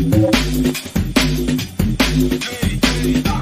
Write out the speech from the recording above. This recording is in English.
Hey, hey,